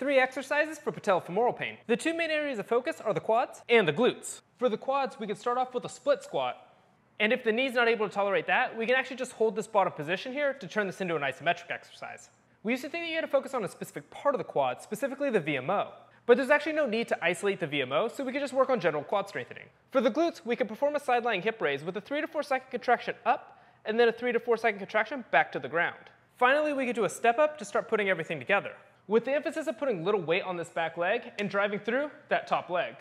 three exercises for patellofemoral pain. The two main areas of focus are the quads and the glutes. For the quads, we can start off with a split squat. And if the knee's not able to tolerate that, we can actually just hold this bottom position here to turn this into an isometric exercise. We used to think that you had to focus on a specific part of the quad, specifically the VMO. But there's actually no need to isolate the VMO, so we can just work on general quad strengthening. For the glutes, we can perform a side lying hip raise with a 3 to 4 second contraction up, and then a 3 to 4 second contraction back to the ground. Finally, we can do a step up to start putting everything together, with the emphasis of putting little weight on this back leg and driving through that top leg.